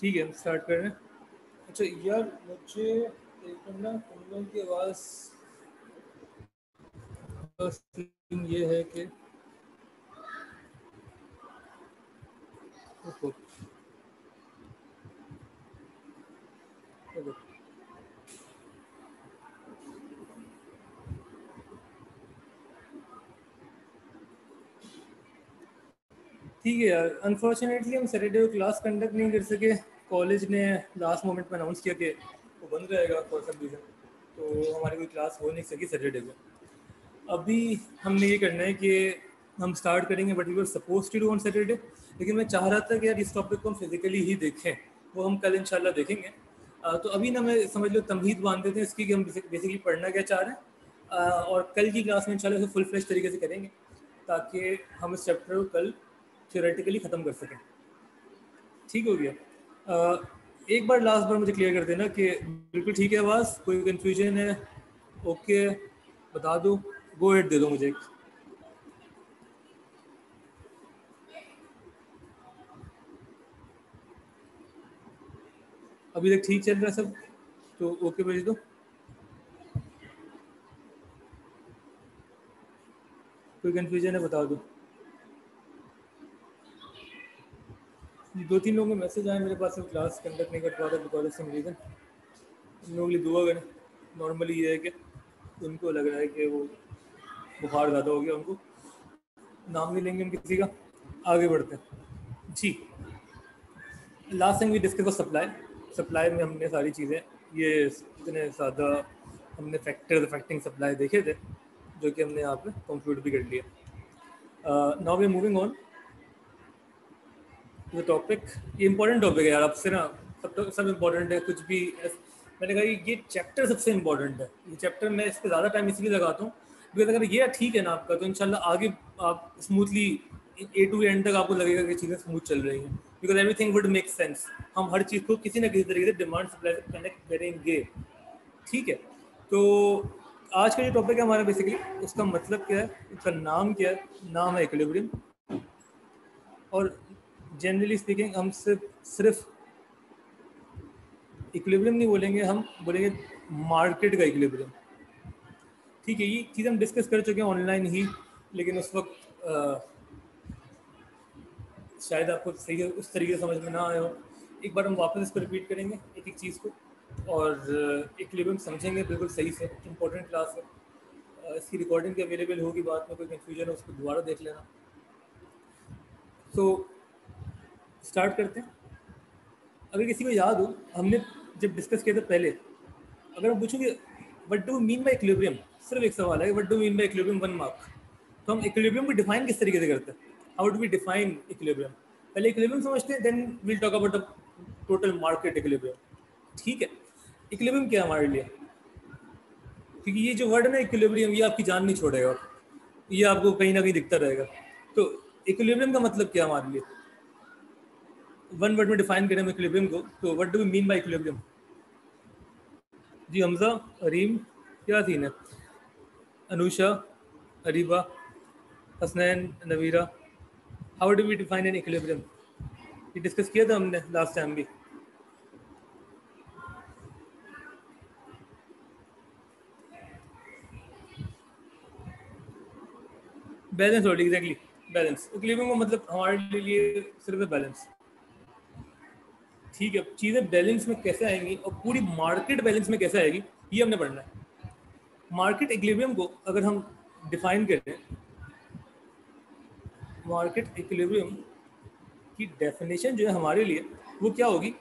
ठीक है स्टार्ट कर रहे हैं अच्छा यार, मुझे एक ना लोगों की आवाज़ ये है कि ओहो। ओहो। ठीक है यार अनफॉर्चुनेटली हम सैटरडे को क्लास कंडक्ट नहीं कर सके। कॉलेज ने लास्ट मोमेंट में अनाउंस किया कि वो बंद रहेगा फॉर सम रीज़न तो हमारी कोई क्लास हो नहीं सकी सैटरडे को। अभी हमने ये करना है कि हम स्टार्ट करेंगे but we suppose to do on Saturday लेकिन मैं चाह रहा था कि यार इस टॉपिक को हम फिजिकली ही देखें वो हम कल इंशाल्लाह देखेंगे। आ, तो अभी ना मैं समझ लो तमहीद बाँध देते हैं इसकी कि हम बेसिकली पढ़ना क्या चाह रहे हैं। और कल की क्लास में इंशाल्लाह फुल फ्रेश तरीके से करेंगे ताकि हम इस चैप्टर को कल थियोरेटिकली ख़त्म कर सकें। ठीक हो गया। एक बार लास्ट बार मुझे क्लियर कर देना कि बिल्कुल ठीक है आवाज़, कोई कन्फ्यूज़न है? ओके बता दो। गो हेड दे दो मुझे अभी तक ठीक चल रहा है सब? तो ओके भेज दो। कोई कन्फ्यूज़न है बता दो। दो तीन लोगों के मैसेज आए मेरे पास क्लास कंडक्ट नहीं कर पा रहा बिकॉज़ ऑफ़ सम रीज़न इन लोगों के लिए दुआ करें। नॉर्मली ये है कि उनको लग रहा है कि वो बुखार ज़्यादा हो गया उनको। नाम नहीं लेंगे हम किसी का। आगे बढ़ते हैं। जी। लास्ट टाइम वी डिस्कस वो सप्लाई सप्लाई में हमने सारी चीज़ें, ये इतने सादा हमने फैक्टर अफेक्टिंग सप्लाई देखे थे, जो कि हमने यहाँ पे कंप्यूट भी कर लिया। Now we moving on to topic ये इंपॉर्टेंट टॉपिक है यार आपसे ना सब तो सब इम्पोर्टेंट है, कुछ भी मैंने कहा ये चैप्टर सबसे इम्पोर्टेंट है। ये चैप्टर मैं इस पर ज़्यादा टाइम इसलिए लगाता हूँ बिकॉज़ अगर ये ठीक है ना आपका तो इंशाल्लाह आगे आप स्मूथली ए टू एंड तक आपको लगेगा कि चीज़ें स्मूथ चल रही हैं। Because everything would make sense हम हर चीज़ को किसी ना किसी तरीके से डिमांड सप्लाई कनेक्ट करेंगे। ठीक है? तो आज का जो टॉपिक है हमारा बेसिकली उसका मतलब क्या है? उसका नाम क्या है? नाम है इक्विलिब्रियम और जनरली स्पीकिंग हम सिर्फ़ सिर्फ़ इक्विलिब्रियम नहीं बोलेंगे हम बोलेंगे मार्केट का इक्विलिब्रियम ठीक है ये चीज़ हम डिस्कस कर चुके हैं ऑनलाइन ही लेकिन उस वक्त आ, शायद आपको सही उस तरीके से समझ में ना आया हो। एक बार हम वापस इसको रिपीट करेंगे एक एक चीज़ को और इक्विलिब्रियम समझेंगे बिल्कुल सही से इम्पोर्टेंट क्लास है। इसकी रिकॉर्डिंग भी अवेलेबल होगी बाद में कोई कन्फ्यूज़न है उसको दोबारा देख लेना। तो स्टार्ट करते हैं। अगर किसी को याद हो, हमने जब डिस्कस किया था पहले, अगर हम पूछोगे what do mean by equilibrium सिर्फ़ एक सवाल है what do mean by equilibrium one mark तो हम इक्विलिब्रियम को डिफाइन किस तरीके से करते हैं? How do we define equilibrium पहले इक्विलिब्रियम समझते हैं then will talk about the total market equilibrium ठीक है? इक्विलिब्रियम क्या है हमारे लिए? क्योंकि ये जो वर्ड है ना इक्विलिब्रियम ये आपकी जान नहीं छोड़ेगा। ये आपको कहीं ना कहीं दिखता रहेगा। तो इक्विलिब्रियम का मतलब क्या हमारे लिए? वन वर्ड में डिफाइन करें हम इक्विलिब्रियम को तो what do we mean by equilibrium जी, हमजा, अरीम, क्या सीन है? Anusha, Ariba, Hasnain, Naveera how do we define an equilibrium ये डिस्कस किया था हमने लास्ट टाइम भी। Balance word exactly balance equilibrium का मतलब हमारे लिए सिर्फ़ बैलेंस ठीक है, चीज़ें बैलेंस में कैसे आएँगी और पूरी मार्केट बैलेंस में कैसे आएगी, ये हमने पढ़ना है। मार्केट इक्लेबियम को अगर हम डिफाइन करें मार्केट इक्लेबियम की डेफिनेशन जो है हमारे लिए, वो क्या होगी?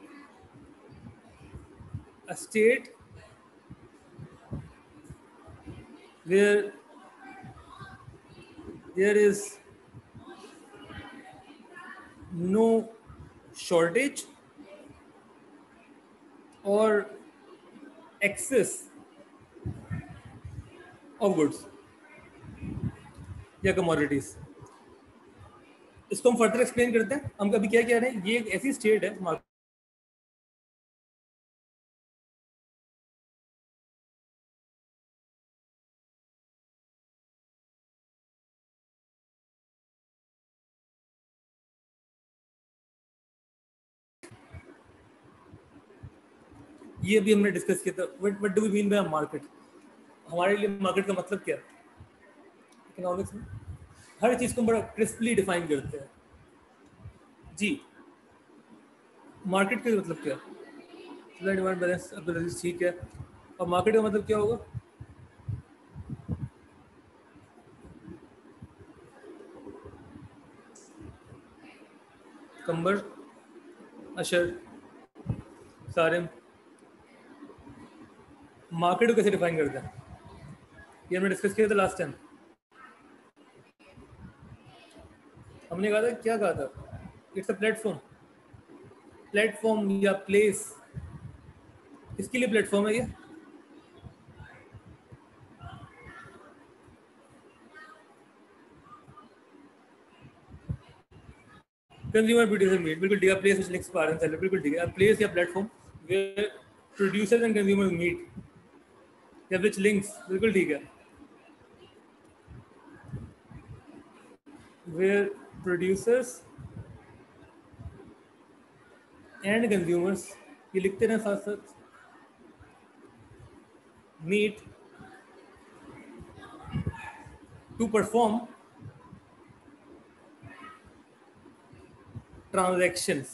State there is no shortage or excess of goods या कमोडिटीज इसको हम फर्दर एक्सप्लेन करते हैं। हम कभी क्या कह रहे हैं? ये एक ऐसी स्टेट है ये भी हमने डिस्कस किया था। What what do we mean by market हमारे लिए मार्केट का मतलब क्या? है इकोनॉमिक्स में? हर चीज़ को बड़ा क्रिस्पली डिफाइन करते हैं। जी। मार्केट का मतलब क्या? सप्लाई डिमांड बैलेंस अब ठीक है। और मार्केट का मतलब क्या होगा? कंबर अशर सारिम। मार्केट को कैसे डिफाइन करते हैं? ये हमने डिस्कस किया था लास्ट टाइम हमने कहा था, क्या कहा था? इट्स अ प्लेटफॉर्म प्लेटफॉर्म या प्लेस इसके लिए प्लेटफॉर्म है ये? कंज्यूमर प्रोड्यूसर मीट बिल्कुल ठीक प्लेस विच लिंक्स पार एंड बिल्कुल ठीक है। प्लेस या platform producers and consumer meet या विच लिंक्स बिल्कुल ठीक है। वेयर प्रोड्यूसर्स एंड कंज्यूमर्स ये लिखते रहे साथ साथ। Meet to perform transactions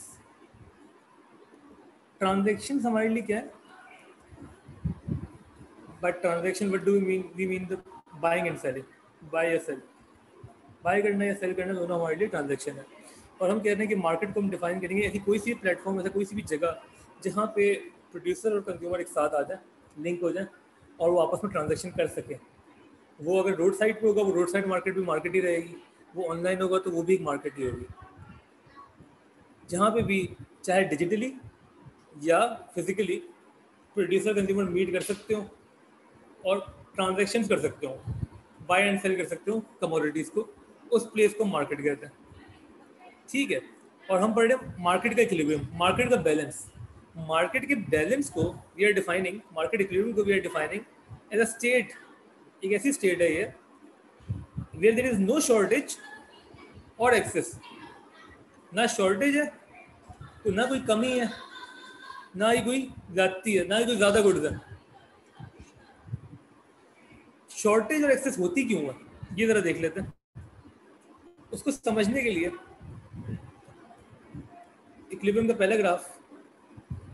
transactions हमारे लिए क्या है? But transaction what do mean we mean the buying and selling buy या सेल बाय करना या सेल करना दोनों हमारे लिए ट्रांजेक्शन है। और हम कह रहे हैं कि मार्केट को हम डिफाइन करेंगे ऐसी कोई सी प्लेटफॉर्म ऐसा कोई सी भी जगह जहाँ पे प्रोड्यूसर और कंज्यूमर एक साथ आ जाए लिंक हो जाए और वो आपस में ट्रांजेक्शन कर सके। वो अगर रोड साइड पे होगा, वो रोड साइड मार्केट भी मार्केट ही रहेगी। वो ऑनलाइन होगा तो वो भी एक मार्केट ही होगी। जहाँ पे भी चाहे डिजिटली या फिजिकली प्रोड्यूसर कंज्यूमर मीट कर सकते हो। और ट्रांजेक्शन कर सकते हो। बाय एंड सेल कर सकते हो कमोडिटीज़ को। उस प्लेस को मार्केट कहते हैं। ठीक है? और हम पढ़ रहे हैं मार्केट का इक्विलिब्रियम मार्केट का बैलेंस मार्केट के बैलेंस को we are defining market equilibrium को we are defining as a state एक ऐसी स्टेट है ये where there is no shortage और एक्सेस ना शॉर्टेज है तो ना कोई कमी है, ना ही कोई जाती है, ना ही कोई ज़्यादा गुड्स है। शॉर्टेज और एक्सेस होती क्यों है? ये ज़रा देख लेते हैं। उसको समझने के लिए इक्लिबियम का पहला ग्राफ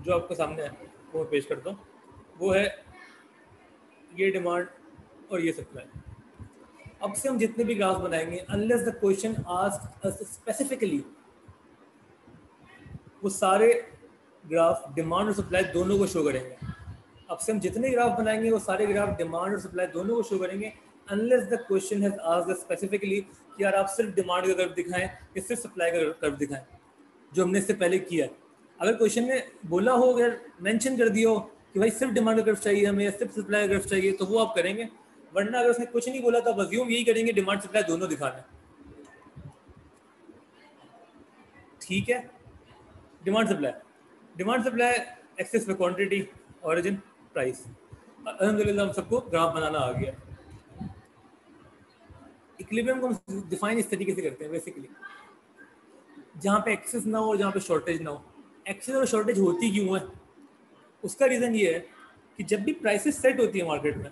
जो आपको सामने है, वो मैं पेश करता हूँ। वो है ये डिमांड और ये सप्लाई अब से हम जितने भी ग्राफ बनाएँगे unless the question ask specifically वो सारे ग्राफ डिमांड और सप्लाई दोनों को शो करेंगे। अब से हम जितने ग्राफ बनाएँगे, वो सारे ग्राफ डिमांड और सप्लाई दोनों को शो करेंगे unless the question has asked specifically कि यार आप सिर्फ़ डिमांड का कर्व दिखाएँ या सिर्फ़ सप्लाई का कर्व दिखाएँ, जो हमने इससे पहले किया है। अगर क्वेश्चन में बोला हो, अगर मेंशन कर दिया हो कि भाई सिर्फ़ डिमांड का कर्व चाहिए हमें या सिर्फ़ सप्लाई का कर्व चाहिए तो वो आप करेंगे। वरना अगर उसने कुछ नहीं बोला तो वज्यूम यही करेंगे डिमांड सप्लाई दोनों दिखाना ठीक है? Demand supply demand supply excess पे क्वांटिटी ओरिजिन प्राइस अलहमदिल्ला हम सबको ग्राफ बनाना आ गया इक्विलिब्रियम को हम डिफाइन इस तरीके से करते हैं बेसिकली जहाँ पे एक्सेस ना हो और जहाँ पे शॉर्टेज ना हो एक्सेस और शॉर्टेज होती क्यों है उसका रीज़न ये है कि जब भी प्राइसेस सेट होती है मार्केट में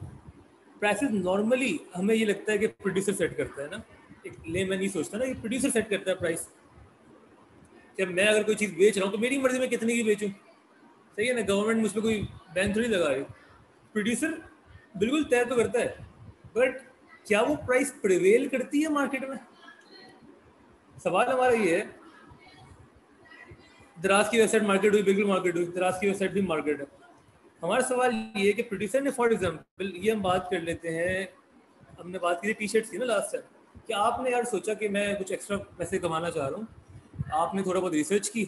प्राइसेस नॉर्मली हमें ये लगता है कि प्रोड्यूसर सेट करता है ना एक ले मैं नहीं सोचता ना कि प्रोड्यूसर सेट करता है प्राइस जब मैं अगर कोई चीज़ बेच रहा हूँ तो मेरी मर्ज़ी में कितने की बेचूँ सही है ना गवर्नमेंट मुझ पर कोई बैन थोड़ी लगा रही। प्रोड्यूसर बिल्कुल तय तो करता है बट क्या वो प्राइस प्रिवेल करती है मार्केट में? सवाल हमारा ये है, दराज की वेबसाइट मार्केट हुई, बिल्कुल मार्केट हुई, दराज की वेबसाइट भी मार्केट है। हमारा सवाल ये है कि प्रोड्यूसर ने फॉर एग्ज़ाम्पल ये हम बात कर लेते हैं, हमने बात की थी टी शर्ट थी ना लास्ट टाइम कि आपने यार सोचा कि मैं कुछ एक्स्ट्रा पैसे कमाना चाह रहा हूँ, आपने थोड़ा बहुत रिसर्च की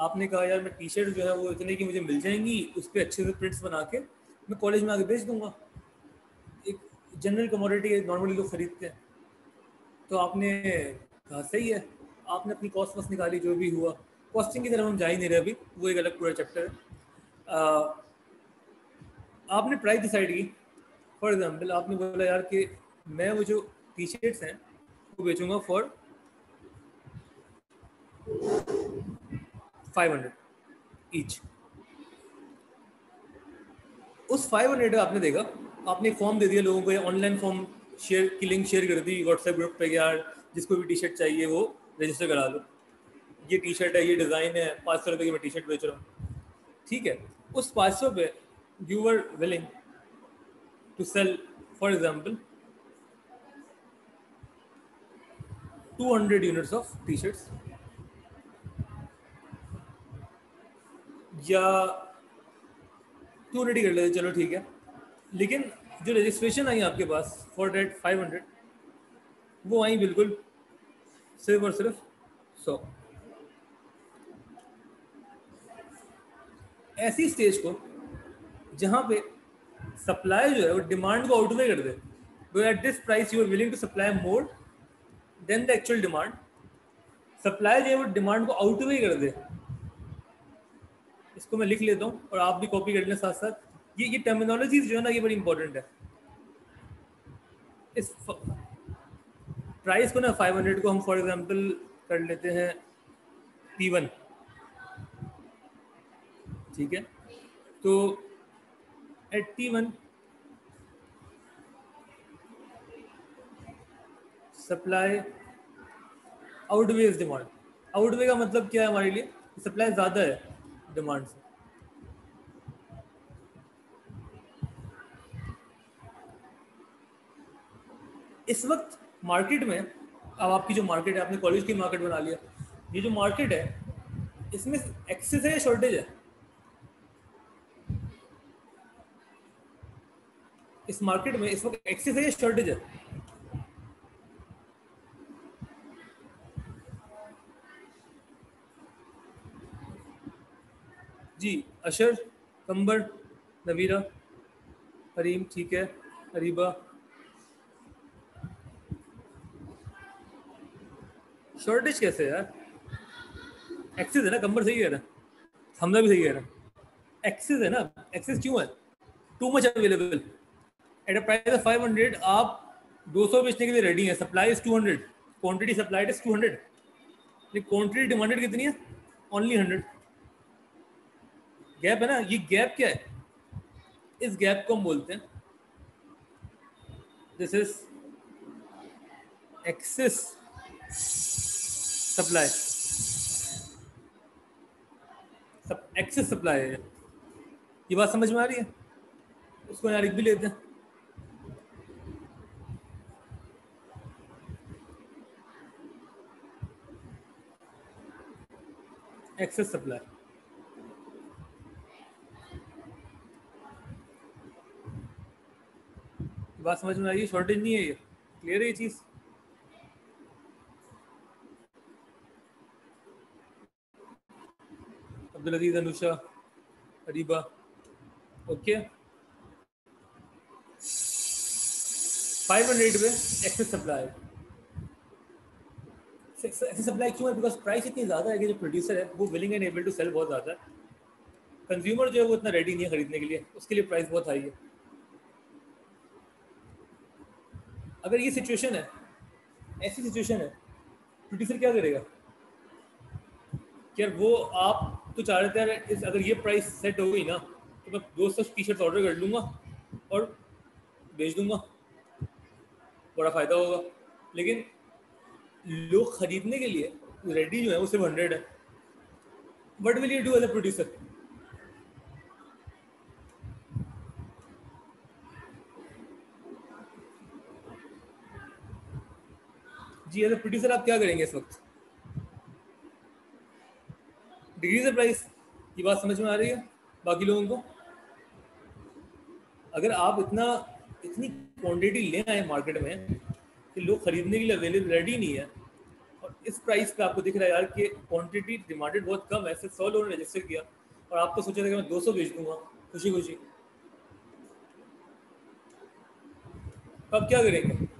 आपने कहा यार मैं टी शर्ट जो है वो इतने की मुझे मिल जाएँगी उस पर अच्छे से प्रिंट्स बना के मैं कॉलेज में आगे बेच दूँगा। एक जनरल कमोडिटी नॉर्मली लोग खरीदते हैं। तो आपने कहा सही है। आपने अपनी कॉस्ट वॉस्ट निकाली जो भी हुआ। कॉस्टिंग की तरफ़ हम जा ही नहीं रहे अभी वो एक अलग पूरा चैप्टर है। आ, आपने प्राइस डिसाइड की। फॉर एग्ज़ाम्पल आपने बोला यार कि मैं वो जो टी शर्ट्स हैं वो बेचूँगा फॉर फाइव हंड्रेड ईच उस फाइव हंड्रेड आपने देखा, आपने फॉर्म दे दिया लोगों को ऑनलाइन फॉर्म शेयर की लिंक शेयर कर दी व्हाट्सएप ग्रुप पे यार, जिसको भी टी शर्ट चाहिए वो रजिस्टर करा लो। ये टी शर्ट है, ये डिज़ाइन है, पाँच सौ रुपये की मैं टी शर्ट बेच रहा हूँ। ठीक है, उस पाँच सौ पे you are willing to sell for example two hundred units of T shirts या टू हंड्रेड ही कर लेते, चलो ठीक है। लेकिन जो रजिस्ट्रेशन आई आपके पास फोर डेट फाइव हंड्रेड वो आई बिल्कुल सिर्फ़ और सिर्फ़ सौ। ऐसी स्टेज को जहाँ पे सप्लाई जो है, वो डिमांड को आउटवे कर दे at this price you are willing to supply more than the actual demand supply जो है, वो डिमांड को आउटवे कर दे। इसको मैं लिख लेता हूँ और आप भी कॉपी कर लें साथ साथ ये ये टर्मिनोलॉजीज जो है ना, ये बड़ी इंपॉर्टेंट है। इस प्राइस को ना 500 को हम फॉर एग्जांपल कर लेते हैं P1 ठीक है? तो at T1 supply outweighs demand outweigh का मतलब क्या है हमारे लिए? सप्लाई ज़्यादा है। डिमांड से। इस वक्त मार्केट में, अब आपकी जो मार्केट है, आपने कॉलेज की मार्केट बना लिया। ये जो मार्केट है, इसमें एक्सेस है या शॉर्टेज है? इस मार्केट में इस वक्त एक्सेस है या शॉर्टेज है? जी, अशर, कंबर, नवीरा हरीम ठीक है हरीबा शॉर्टेज कैसे यार? एक्सेस है ना, कंबर सही है। ना हमला भी सही है। ना एक्सेस है ना एक्सेस क्यों है? Too much available at a price of 500 आप 200 बेचने के लिए रेडी है। Supply is 200 quantity supplied is 200 लेकिन क्वांटिटी डिमांडेड कितनी है? ओनली 100 गैप है ना? ये गैप क्या है? इस गैप को हम बोलते हैं। दिस इज़ एक्सेस सप्लाई सब एक्सेस सप्लाई है। ये बात समझ में आ रही है? उसको यार लिख भी लेते हैं। एक्सेस सप्लाई बात समझ में आई शॉर्टेज नहीं है ये? क्लियर है ये चीज़? Abdul Aziz Anusha, Ariba okay five hundred पे एक्सेस सप्लाई एक्सेस सप्लाई क्यों है? बिकॉज़ प्राइस इतनी ज़्यादा है कि जो प्रोड्यूसर है, वो willing and able to sell बहुत ज़्यादा है। कंज्यूमर जो है, वो इतना रेडी नहीं है खरीदने के लिए। उसके लिए प्राइस बहुत हाई है। अगर ये सिचुएशन है, ऐसी सिचुएशन है प्रोड्यूसर क्या करेगा? यार वो आप तो चाह रहे थे यार इस, अगर ये प्राइस सेट हो गई ना तो मैं दो सौ टी शर्ट ऑर्डर कर लूँगा और बेच दूँगा। बड़ा फ़ायदा होगा। लेकिन लोग खरीदने के लिए रेडी जो है वो सिर्फ़ हंड्रेड है। What will you do as a producer ji as a producer आप क्या करेंगे इस वक्त? डिग्री से प्राइस ये बात समझ में आ रही है बाकी लोगों को? अगर आप इतना, इतनी क्वांटिटी ले आए मार्केट में कि लोग खरीदने के लिए अवेलेबल रेडी नहीं है, और इस प्राइस पे आपको दिख रहा है यार कि क्वांटिटी डिमांडेड बहुत कम है सिर्फ़ सौ लोगों ने रजिस्टर किया, और आपको सोचा था कि मैं दो सौ बेच दूँगा खुशी खुशी अब क्या करेंगे?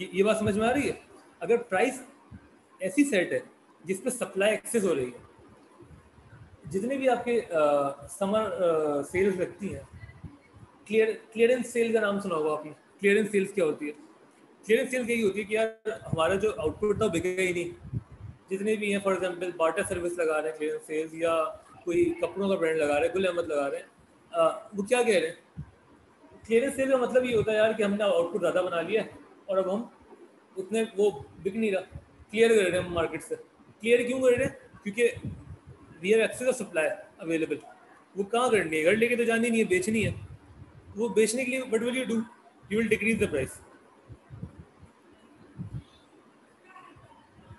ये, ये बात समझ में आ रही है? अगर प्राइस ऐसी सेट है जिस पर सप्लाई एक्सेस हो रही है जितने भी आपके आ, समर सेल्स लगती हैं क्लियर क्लियरेंस सेल का नाम सुना होगा आपने। क्लियरेंस सेल्स क्या होती है? क्लियरेंस सेल यही होती है कि यार हमारा जो आउटपुट था बिकेगा ही नहीं। जितने भी हैं फॉर एग्जांपल बाटा सर्विस लगा रहे हैं क्लियरेंस सेल्स या कोई कपड़ों का ब्रांड लगा रहे हैं गुल अहमद लगा रहे हैं वो क्या कह रहे हैं? क्लियरेंस सेल का मतलब ये होता है यार कि हमने आउटपुट ज़्यादा बना लिया है। और अब हम उतने वो बिक नहीं रहा। क्लियर कर रहे हैं मार्केट से। क्लियर क्यों कर रहे हैं? क्योंकि we have excess of supply available वो कहाँ करनी है? घर लेके तो जानी नहीं है, बेचनी है। वो बेचने के लिए what will you do you will decrease the price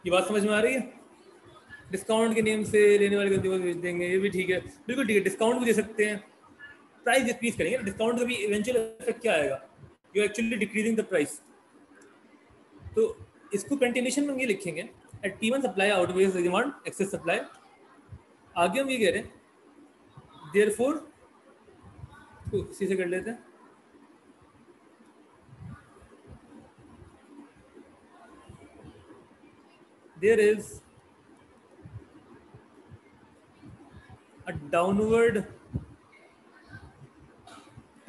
ये बात समझ में आ रही है? डिस्काउंट के नेम से लेने वाले कंज्यूमर बेच देंगे, ये भी ठीक है। बिल्कुल ठीक है डिस्काउंट भी दे सकते हैं। प्राइस डिक्रीज करेंगे। डिस्काउंट का भी इवेंचुअल इफ़ेक्ट क्या आएगा? You actually decreasing the price तो इसको कंटिन्यूशन में ये लिखेंगे at T one supply outweighs demand excess supply आगे हम ये कह रहे हैं देयर फोर तो इसी से कर लेते हैं। There is a downward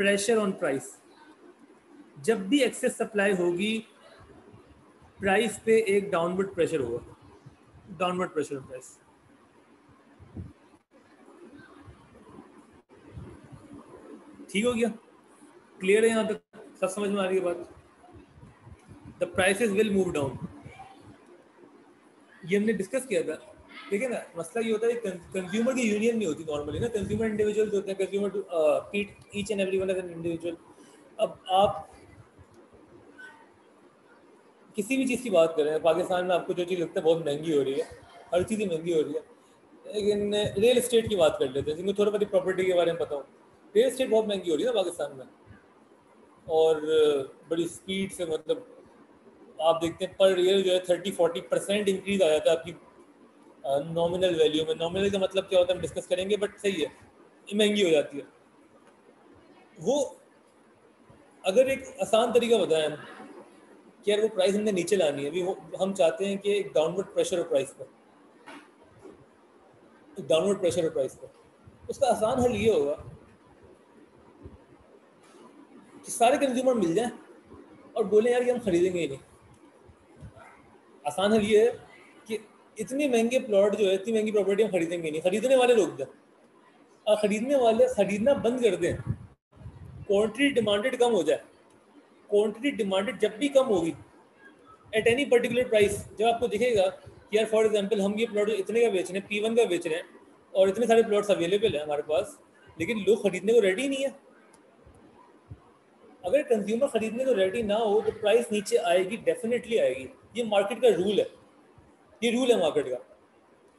pressure on price. जब भी एक्सेस सप्लाई होगी प्राइस पे एक डाउनवर्ड प्रेशर होगा डाउनवर्ड प्रेशर प्राइस ठीक हो गया। क्लियर है यहाँ तक? सब समझ में आ रही है बात? The prices will move down ये हमने डिस्कस किया था। ठीक है ना, मसला ये होता है कंज्यूमर की यूनियन नहीं होती नॉर्मली ना। कंज्यूमर इंडिविजुअल्स होते हैं consumer each and every one as an individual अब आप किसी भी चीज़ की बात करें, पाकिस्तान में आपको जो चीज़ लगता है बहुत महँगी हो रही है, हर चीज़ ही महँगी हो रही है। लेकिन रियल इस्टेट की बात कर लेते हैं जिनको थोड़ा बहुत प्रॉपर्टी के बारे में पता हो। रियल इस्टेट बहुत महँगी हो रही है ना पाकिस्तान में। और बड़ी स्पीड से मतलब आप देखते हैं पर ईयर जो है थर्टी फोर्टी परसेंट इंक्रीज आ जाता है आपकी नॉमिनल वैल्यू में। नॉमिनल का मतलब क्या होता है, हम डिस्कस करेंगे बट सही है। महँगी हो जाती है। वो अगर एक आसान तरीका बताएँ कि यार वो प्राइस हमने नीचे लानी है। अभी हम चाहते हैं कि एक डाउनवर्ड प्रेशर हो प्राइस पर। डाउनवर्ड प्रेशर हो प्राइस पर। उसका आसान हल ये होगा कि सारे कंज्यूमर मिल जाएँ और बोले, यार कि हम खरीदेंगे ही नहीं। आसान हल ये है कि इतने महँगे प्लॉट जो है, इतनी महँगी प्रॉपर्टी हम खरीदेंगे नहीं। खरीदने वाले रोक दें और खरीदने वाले, खरीदना बंद कर दें। क्वांटिटी डिमांडेड कम हो जाए। क्वांटिटी डिमांडेड जब भी कम होगी एट एनी पर्टिकुलर प्राइस जब आपको दिखेगा कि यार फॉर एग्जांपल हम ये प्लॉट इतने का बेच रहे हैं पी वन का बेच रहे हैं, और इतने सारे प्लॉट्स अवेलेबल हैं हमारे पास, लेकिन लोग खरीदने को रेडी नहीं है। अगर कंज्यूमर खरीदने को रेडी ना हो तो प्राइस नीचे आएगी डेफिनेटली आएगी। ये मार्केट का रूल है। ये रूल है मार्केट का।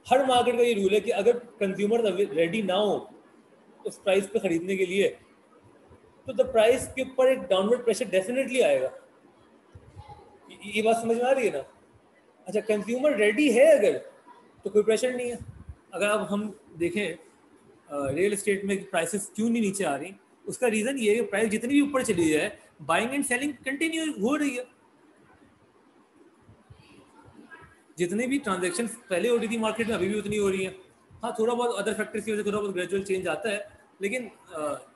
हर मार्केट का ये रूल है कि अगर कंज्यूमर रेडी ना हो, उस प्राइस पे खरीदने के लिए तो द प्राइस के ऊपर एक डाउनवर्ड प्रेशर डेफिनेटली आएगा। ये बात समझ में आ रही है ना? अच्छा कंज्यूमर रेडी है अगर तो कोई प्रेशर नहीं है। अगर अब हम देखें रियल इस्टेट में प्राइसेस क्यों नहीं नीचे आ रही? उसका रीज़न ये है प्राइस जितनी भी ऊपर चली जाए बाइंग एंड सेलिंग कंटिन्यू हो रही है। जितने भी ट्रांजेक्शन पहले हो रही थी मार्केट में, अभी भी उतनी हो रही है। हाँ थोड़ा बहुत अदर फैक्टर्स की वजह से थोड़ा बहुत ग्रेजुअल चेंज आता है, लेकिन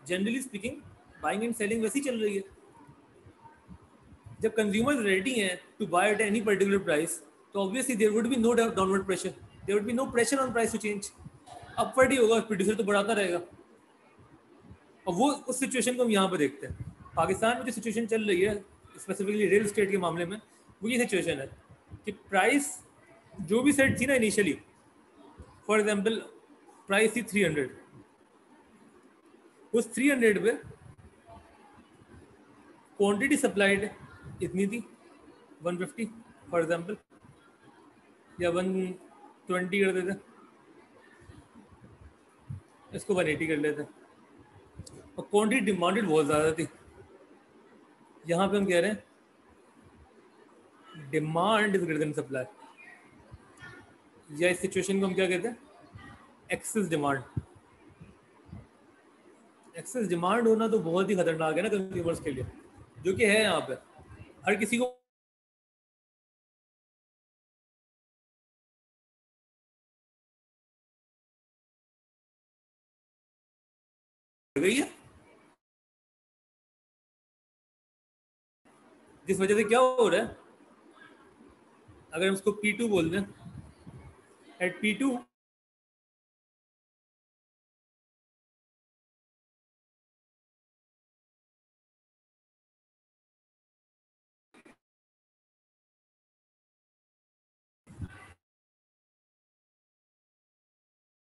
generally speaking buying and selling वैसी चल रही है। जब कंज्यूमर्स रेडी हैं to buy at any particular price तो obviously there would be no downward pressure there would be no pressure on price to change upward ही होगा प्रोड्यूसर तो बढ़ाता रहेगा। और वो उस सिचुएशन को हम यहाँ पर देखते हैं। पाकिस्तान में जो सिचुएशन चल रही है स्पेसिफिकली रियल स्टेट के मामले में, वो ये सिचुएशन है कि प्राइस जो भी सेट थी ना इनिशियली फॉर एग्ज़ाम्पल प्राइस थी थ्री हंड्रेड उस थ्री हंड्रेड पे क्वांटिटी सप्लाइड इतनी थी? 150 फॉर एग्जांपल या 120 कर देते। इसको 180 कर लेते। और क्वांटिटी डिमांडेड बहुत ज़्यादा थी। यहाँ पे हम कह रहे हैं डिमांड इज़ ग्रेटर सप्लाई या इस सिचुएशन को हम क्या कहते हैं? एक्सेस डिमांड एक्सेस डिमांड होना तो बहुत ही खतरनाक है ना कंज्यूमर्स के लिए। जो कि है यहाँ पे। हर किसी को गई है। जिस वजह से क्या हो रहा है? अगर हम उसको P2 बोल दें, at P2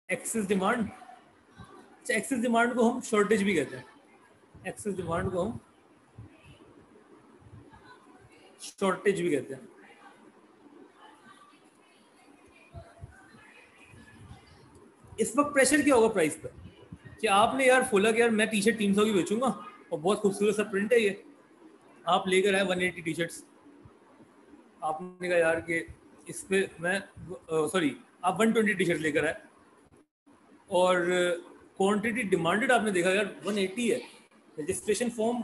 एक्सेस डिमांड अच्छा एक्सेस डिमांड को हम शॉर्टेज भी कहते हैं। एक्सेस डिमांड को हम शॉर्टेज भी कहते हैं। इस वक्त प्रेशर क्या होगा प्राइस पर? कि आपने यार बोला कि यार मैं टी शर्ट तीन सौ की बेचूँगा, और बहुत खूबसूरत सा प्रिंट है ये। आप लेकर आए वन एटी टी शर्ट्स आपने कहा यार कि इस पे मैं सॉरी आप वन ट्वेंटी टी शर्ट लेकर आए। और क्वांटिटी डिमांडेड आपने देखा यार वन एट्टी है। रजिस्ट्रेशन फॉर्म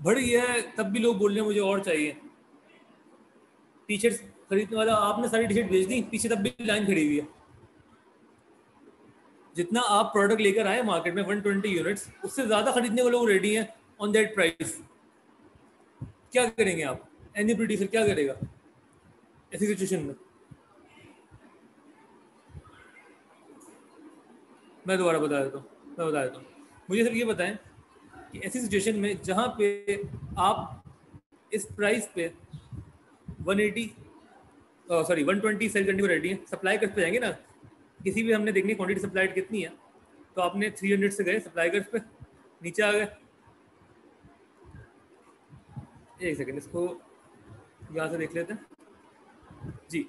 भर गया है, तब भी लोग बोल रहे हैं, मुझे और चाहिए। टी शर्ट खरीदने वाला, आपने सारी टी शर्ट भेज दी, पीछे तब भी लाइन खड़ी हुई है। जितना आप प्रोडक्ट लेकर आए मार्केट में 120 यूनिट्स उससे ज़्यादा खरीदने को लोग रेडी हैं ऑन दैट प्राइस क्या करेंगे आप? एनी प्रोड्यूसर क्या करेगा? ऐसी सिचुएशन में। मैं दोबारा बता देता हूँ, मैं बता देता हूँ। मुझे सिर्फ़ ये बताएँ कि ऐसी सिचुएशन में जहाँ पे आप इस प्राइस पे 180 सॉरी 120 सेल करने को रेडी है सप्लाई कर पे जाएँगे ना? किसी भी हमने देखनी क्वांटिटी सप्लाइड कितनी है तो आपने 300 से गए सप्लाई कर पे, नीचे आ गए। एक सेकेंड इसको यहाँ से देख लेते हैं। जी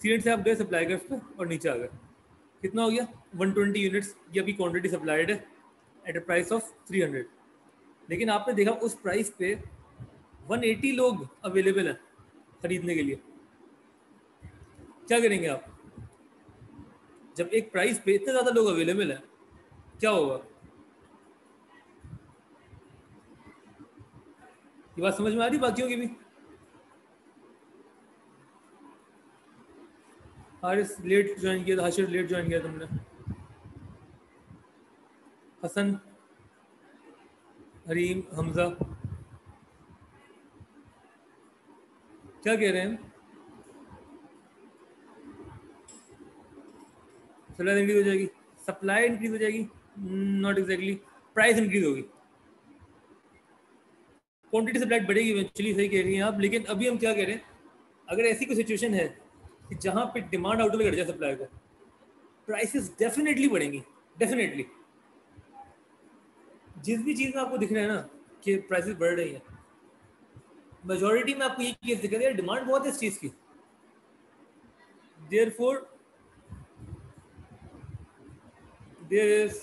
300 से आप गए सप्लाई कर पे और नीचे आ गए। कितना हो गया? 120 यूनिट्स ये अभी क्वांटिटी सप्लाइड है एट अ प्राइस ऑफ़ 300 लेकिन आपने देखा उस प्राइस पे 180 लोग अवेलेबल हैं खरीदने के लिए। क्या करेंगे आप? जब एक प्राइस पे इतने ज़्यादा लोग अवेलेबल हैं, क्या होगा? ये बात समझ में आ रही बाकियों की भी? हारिस लेट ज्वाइन किया था हाशिर लेट ज्वाइन किया तुमने। हसन, हरीम, हमजा। क्या कह रहे हैं? सप्लाई इंक्रीज हो जाएगी। सप्लाई इंक्रीज हो जाएगी? नॉट एग्जैक्टली प्राइस इंक्रीज होगी। क्वांटिटी सप्लाई बढ़ेगी इवेंचुअली सही कह रही हैं आप, लेकिन अभी हम क्या कह रहे हैं? अगर ऐसी कोई सिचुएशन है कि जहाँ पे डिमांड आउट घट जाए सप्लाई का प्राइसेस डेफिनेटली बढ़ेंगी डेफिनेटली जिस भी चीज़ में आपको दिख रहा है ना कि प्राइसेस बढ़ रही है मेजोरिटी में आपको ये केस दिखा दिया डिमांड बहुत है इस चीज़ की there for there is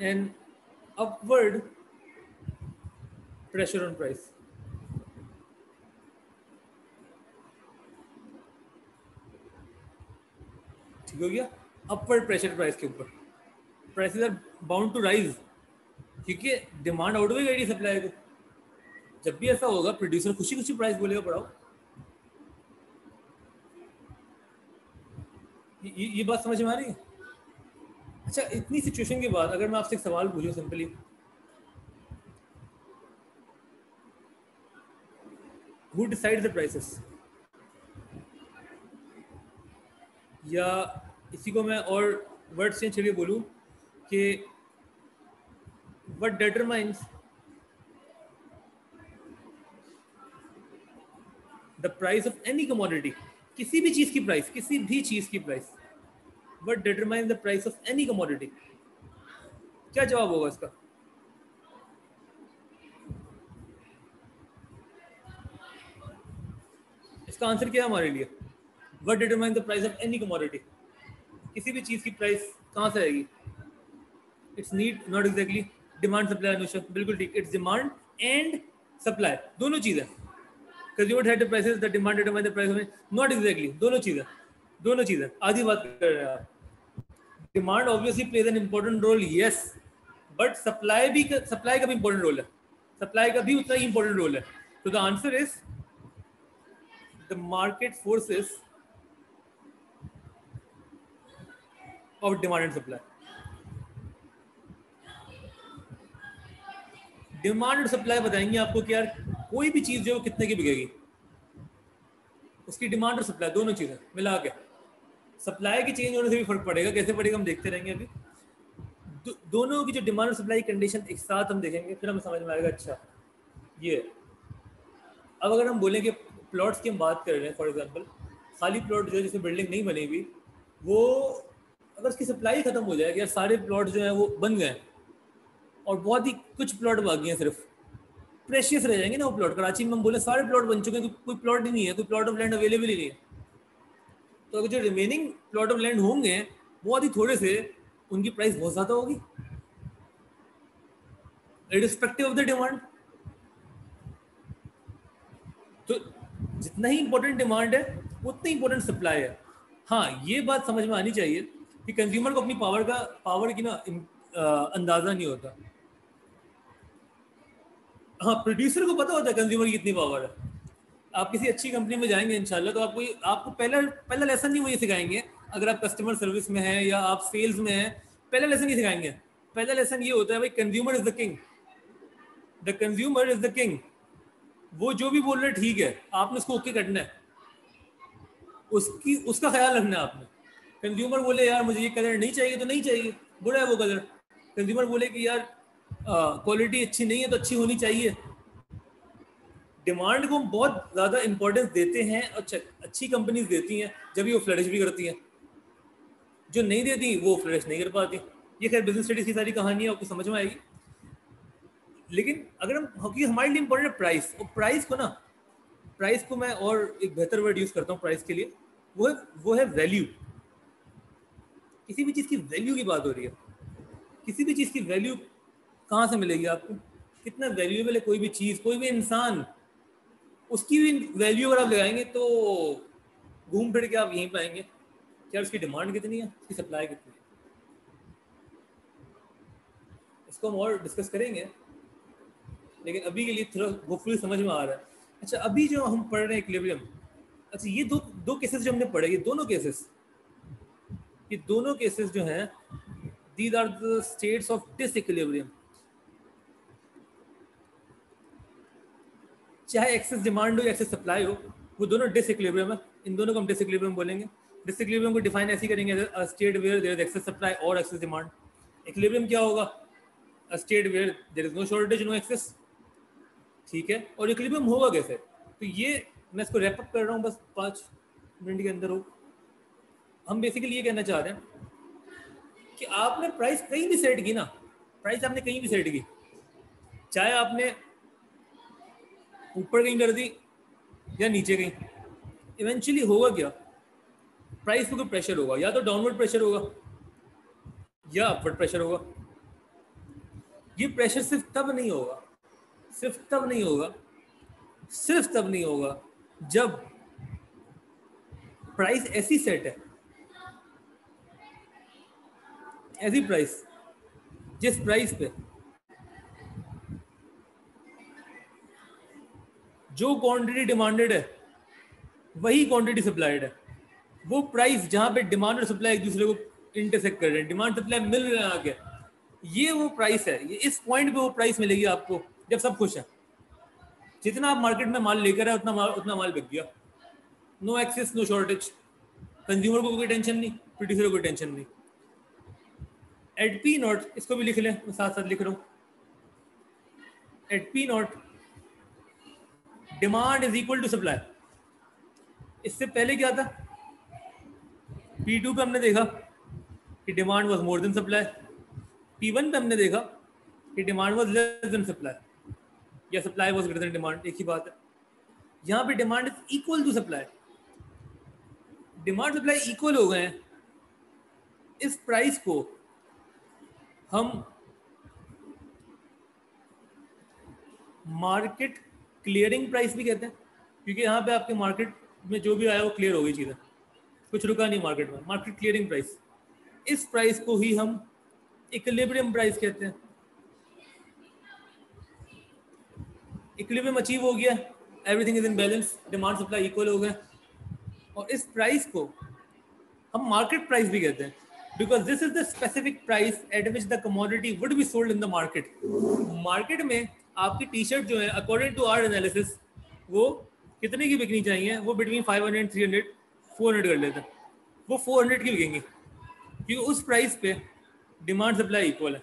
an upward pressure on price. ठीक हो गया? अपवर्ड प्रेशर प्राइस के ऊपर। Prices are bound to rise क्योंकि डिमांड आउट में गई सप्लाई को। जब भी ऐसा होगा प्रोड्यूसर खुशी खुशी प्राइस बोलेगा पड़ाओ ये, ये बात समझ में आ रही है? अच्छा इतनी सिचुएशन के बाद अगर मैं आपसे एक सवाल पूछूँ simply who decide the prices या इसी को मैं और वर्ड चेंज चलिए बोलूँ कि what determines the price of any commodity किसी भी चीज़ की प्राइस किसी भी चीज़ की price what determine the price of any commodity क्या जवाब होगा इसका? इसका आंसर क्या है हमारे लिए? What determine the price of any commodity किसी भी चीज़ की प्राइस कहाँ से आएगी? It's need not exactly demand supply अनुसार बिल्कुल ठीक। इट्स डिमांड एंड सप्लाई दोनों चीज़ें। Consumer head prices the demand determine the price not exactly दोनों चीज़ें। दोनों चीज़ें। आधी बात कर रहे हैं आप। Demand obviously plays an important role yes but supply भी सप्लाई का भी इंपॉर्टेंट रोल है। सप्लाई का भी उतना ही इंपॉर्टेंट रोल है। तो the answer is the market forces of demand and supply demand और सप्लाई बताएँगे आपको कि यार कोई भी चीज़ जो कितने की बिकेगी? उसकी डिमांड और सप्लाई दोनों चीज़ें मिला के। सप्लाई की चेंज होने से भी फ़र्क पड़ेगा कैसे पड़ेगा हम देखते रहेंगे अभी। दो, दोनों की जो डिमांड और सप्लाई कंडीशन एक साथ हम देखेंगे फिर हमें समझ में आएगा अच्छा ये। अब अगर हम बोलें कि प्लॉट्स की हम बात कर रहे हैं फॉर एग्ज़ाम्पल खाली प्लॉट जो है जिसमें बिल्डिंग नहीं बनी हुई वो अगर उसकी सप्लाई खत्म हो जाएगी यार सारे प्लॉट जो है वो बन गए और बहुत ही कुछ प्लॉट बाकी हैं सिर्फ़। प्रेशियस रह जाएँगे ना वो प्लॉट कराची में हम बोले सारे प्लॉट बन चुके हैं कोई प्लॉट ही नहीं है, कोई प्लॉट ऑफ़ लैंड अवेलेबल ही नहीं है। तो अगर जो रिमेनिंग प्लॉट ऑफ़ लैंड होंगे, बहुत ही थोड़े से, उनकी प्राइस बहुत ज़्यादा होगी। रिस्पेक्टिव ऑफ़ द डिमांड तो जितना ही इंपॉर्टेंट डिमांड है, उतना इंपॉर्टेंट सप्लाई है। हाँ ये बात समझ में आनी चाहिए कि कंज्यूमर को अपनी पावर का पावर की ना अंदाज़ा नहीं होता। हाँ प्रोड्यूसर को पता होता है कंज्यूमर की कितनी पावर है। आप किसी अच्छी कंपनी में जाएँगे, इंशाल्लाह तो आपको आपको पहला पहला लेसन नहीं वही सिखाएँगे। अगर आप कस्टमर सर्विस में हैं या आप सेल्स में हैं, पहला लेसन नहीं सिखाएँगे। पहला लेसन ये होता है, भाई consumer is the king the consumer is the king वो जो भी बोल रहे ठीक है, आपने उसको ओके करना है। उसकी, उसका ख्याल रखना है आपने। कंज्यूमर बोले, यार, मुझे ये कलर नहीं चाहिए तो नहीं चाहिए। बुरा है वो कलर कंज्यूमर बोले कि, यार क्वालिटी अच्छी नहीं है तो अच्छी होनी चाहिए। डिमांड को हम बहुत ज़्यादा इंपॉर्टेंस देते हैं और अच्छी कंपनीज़ देती हैं, जब भी वो फ्लरिश भी करती हैं। जो नहीं देती, वो फ्लरिश नहीं कर पाती। ये खैर बिज़नेस स्टडीज़ की सारी कहानी है, आपको समझ में आएगी। लेकिन अगर हम, क्योंकि हमारे लिए इंपॉर्टेंट है प्राइस और प्राइस को ना प्राइस को मैं और एक बेहतर वर्ड यूज़ करता हूँ प्राइस के लिए। वो है वो है वैल्यू किसी भी चीज़ की वैल्यू की बात हो रही है। किसी भी चीज़ की वैल्यू कहाँ से मिलेगी आपको? कितना वैल्यूएबल है कोई भी चीज़, कोई भी इंसान, उसकी भी वैल्यू अगर आप लगाएँगे तो घूम फिर के आप यहीं पाएँगे क्या उसकी डिमांड कितनी है? उसकी सप्लाई कितनी है? इसको हम और डिस्कस करेंगे। लेकिन अभी के लिए थोड़ा होपफुली समझ में आ रहा है। अच्छा अभी जो हम पढ़ रहे हैं इक्विलिब्रियम अच्छा ये दो दो केसेस जो हमने पढ़े, ये दोनों केसेस ये दोनों केसेस जो हैं these are the states of disequilibrium चाहे एक्सेस डिमांड हो या एक्सेस सप्लाई हो, वो दोनों डिसइक्विलिब्रियम है। इन दोनों को हम डिसइक्विलिब्रियम बोलेंगे। डिसइक्विलिब्रियम को डिफाइन ऐसे करेंगे state where there is excess supply और एक्सेस डिमांड इक्विलिब्रियम क्या होगा? A state where there is no shortage no excess ठीक है? और इक्विलिब्रियम होगा कैसे? तो ये मैं इसको रैप अप कर रहा हूँ, बस पाँच मिनट के अंदर हो। हम बेसिकली ये कहना चाह रहे हैं कि आपने प्राइस कहीं भी सेट की ना प्राइस आपने कहीं भी सेट की, चाहे आपने ऊपर कहीं कर दी या नीचे कहीं इवेंचुअली होगा क्या? प्राइस पे कोई प्रेशर होगा, या तो डाउनवर्ड प्रेशर होगा, या अपवर्ड प्रेशर होगा। ये प्रेशर सिर्फ़ तब नहीं होगा, सिर्फ़ तब नहीं होगा, सिर्फ़ तब नहीं होगा जब प्राइस ऐसी सेट है। ऐसी प्राइस जिस प्राइस पे। जो क्वांटिटी डिमांडेड है, वही क्वांटिटी सप्लाइड है। वो प्राइस जहाँ पे डिमांड और सप्लाई एक दूसरे को इंटरसेक्ट कर रहे हैं डिमांड सप्लाई मिल रहे हैं आगे। ये वो प्राइस है, ये इस पॉइंट पे वो प्राइस मिलेगी आपको, जब सब खुश है। जितना आप मार्केट में माल लेकर आए, उतना माल उतना माल बिक गया। No excess no shortage consumer को कोई टेंशन नहीं प्रोड्यूसर को कोई टेंशन नहीं। एट पी नॉट, इसको भी लिख लें, मैं साथ साथ लिख रहा हूँ। At P naught, demand is equal to supply. इससे पहले क्या था? पी टू पे हमने देखा कि demand was more than supply P one पे हमने देखा कि demand was less than supply या सप्लाई वॉज़ ग्रेटर डिमांड एक ही बात है। यहाँ पे demand is equal to supply demand supply equal हो गए हैं। इस प्राइस को हम मार्केट क्लियरिंग प्राइस भी कहते हैं, क्योंकि यहाँ पे आपके मार्केट में जो भी आया वो क्लियर हो गई चीज़ें। कुछ रुका नहीं मार्केट में। मार्केट क्लियरिंग प्राइस इस प्राइस को ही हम इक्विलिब्रियम प्राइस कहते हैं। इक्विलिब्रियम अचीव हो गया। Everything is in balance demand supply equal हो गए और इस प्राइस को हम मार्केट प्राइस भी कहते हैं। Because this is the specific price at which the commodity would be sold in the market market में आपकी टी शर्ट जो है अकॉर्डिंग टू आर एनालिसिस वो कितने की बिकनी चाहिए? वो between five hundred three hundred four hundred कर लेते हैं। वो फोर हंड्रेड की बिकेंगी। क्योंकि उस प्राइस पे डिमांड सप्लाई इक्वल है।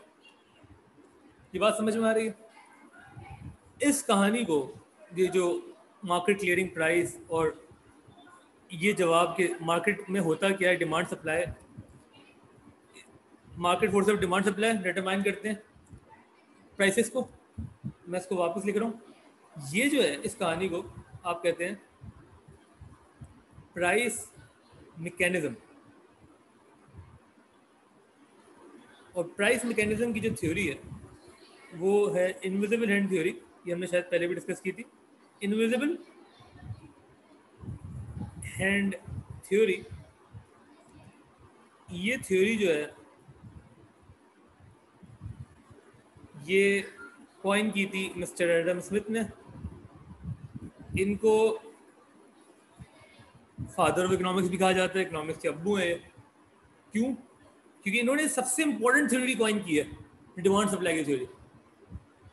ये बात समझ में आ रही है? इस कहानी को, ये जो मार्केट क्लियरिंग प्राइस और ये जवाब के मार्केट में होता क्या है demand supply market force of demand supply determine करते हैं। प्राइसेस को, मैं इसको वापस लिख रहा हूँ। ये जो है, इस कहानी को आप कहते हैं प्राइस मैकेनिज्म और प्राइस मैकेनिज्म की जो थ्योरी है, वो है इनविजिबल हैंड थ्योरी ये हमने शायद पहले भी डिस्कस की थी। इनविजिबल हैंड थ्योरी ये थ्योरी जो है ये कॉइन की थी मिस्टर एडम स्मिथ ने। इनको फादर ऑफ़ इकोनॉमिक्स भी कहा जाता है इकोनॉमिक्स के अब्बू हैं। क्यों? क्योंकि इन्होंने सबसे इंपॉर्टेंट थ्योरी कॉइन की है डिमांड सप्लाई की थ्योरी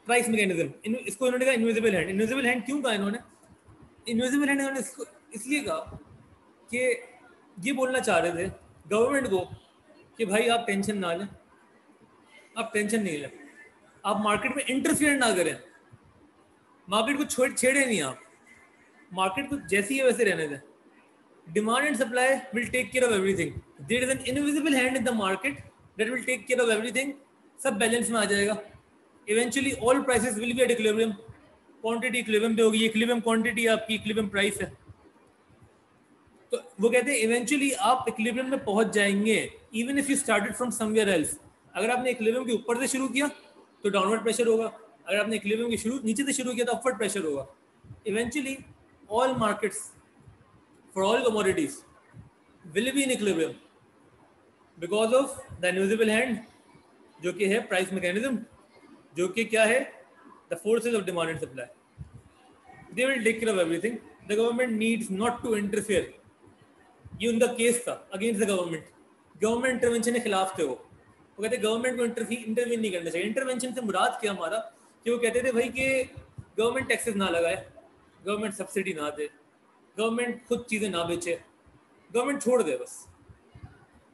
प्राइस मैकेनिज्म इसको इन्होंने कहा इनविजिबल हैंड इनविजिबल हैंड क्यों कहा इन्होंने? इनविजिबल हैंड इन्होंने इसको इसलिए कहा कि ये बोलना चाह रहे थे गवर्नमेंट को कि भाई आप टेंशन ना लें। आप टेंशन नहीं लें। आप मार्केट में इंटरफियर ना करें। मार्केट को छोड़, छेड़े नहीं आप। मार्केट को जैसी है वैसे रहने दें। Demand and supply will take care of everything there is an invisible hand in the market that will take care of everything सब बैलेंस में आ जाएगा। Eventually all prices will be at equilibrium quantity equilibrium पे होगी। Equilibrium quantity आपकी equilibrium price है। तो वो कहते हैं इवेंचुअली आप इक्विलिब्रियम में पहुँच जाएँगे even if you started from somewhere else अगर आपने इक्विलिब्रियम के ऊपर से शुरू किया तो डाउनवर्ड प्रेशर होगा। अगर आपने इक्विलिब्रियम के शुरू, नीचे से शुरू किया तो अपवर्ड प्रेशर होगा। Eventually all markets for all commodities will be in equilibrium because of the invisible hand जो कि है प्राइस मैकेनिज्म जो कि क्या है? The forces of demand and supply they will take care of everything the government needs not to interfere ये उनका case था against the government government intervention के खिलाफ थे वो। वो कहते गवर्नमेंट को इंटरवीन नहीं करना चाहिए। इंटरवेंशन से मुराद क्या हमारा कि वो कहते थे भाई कि गवर्नमेंट टैक्सेस ना लगाए गवर्नमेंट सब्सिडी ना दे गवर्नमेंट खुद चीज़ें ना बेचे गवर्नमेंट छोड़ दे बस।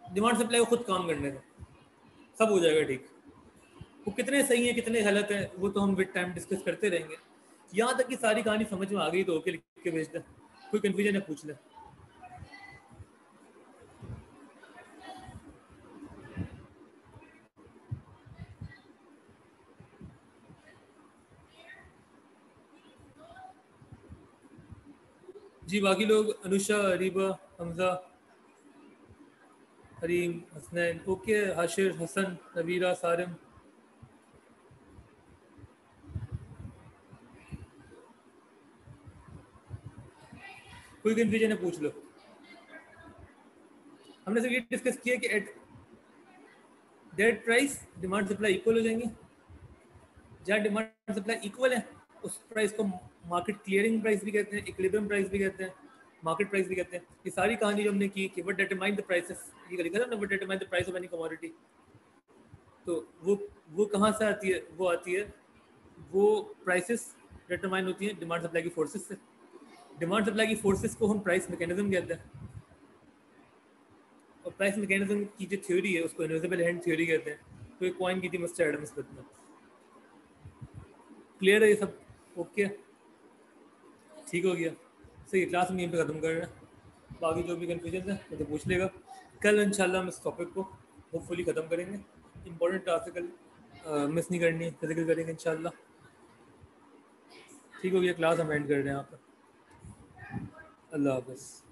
डिमांड सप्लाई को खुद काम करने दे। सब हो जाएगा ठीक। वो कितने सही हैं, कितने गलत हैं, वो तो हम विद टाइम डिस्कस करते रहेंगे। यहाँ तक कि सारी कहानी समझ में आ गई तो ओके, लिख के भेज दे। कोई कन्फ्यूज़न है, पूछ ले। जी, बाकी लोग, अनुषा, अरीबा, हमजा हरीम हसनैन, ओके, हाशिर, हसन नवीरा सारिम। कोई कन्फ्यूज़न है, पूछ लो। हमने सब ये डिस्कस किया कि at that price demand supply equal हो जाएँगे। जहाँ डिमांड सप्लाई इक्वल है, उस प्राइस को मार्केट क्लियरिंग प्राइस भी कहते हैं इक्विलिब्रियम प्राइस भी कहते हैं मार्केट प्राइस भी कहते हैं। ये सारी कहानी जो हमने की कि वट डिटरमाइन द प्राइसेस ये लिखा था ना what determine the price of any commodity तो वो वो कहाँ से आती है? वो आती है, वो प्राइसेस डिटरमाइन होती हैं डिमांड सप्लाई की फोर्सेस से। डिमांड सप्लाई की फोर्सेस को हम प्राइस मैकेनिज्म कहते हैं। और प्राइस मैकेनिज्म की जो थ्योरी है, उसको इनविजिबल हैंड थ्योरी कहते हैं। तो एक कॉइन की थी मिस्टर एडम स्मिथ ने क्लियर है ये सब? ओके ठीक हो गया। सही क्लास हम यहीं पर ख़त्म कर रहे हैं। बाकी जो भी कन्फ्यूज़न है मुझे तो पूछ लेगा। कल इंशाल्लाह हम इस टॉपिक को होपफुली ख़त्म करेंगे। इंपॉर्टेंट आर्टिकल मिस नहीं करनी फ़िज़िकल करेंगे इंशाल्लाह। ठीक हो गया क्लास हम एंड कर रहे हैं यहाँ पर। अल्लाह हाफ़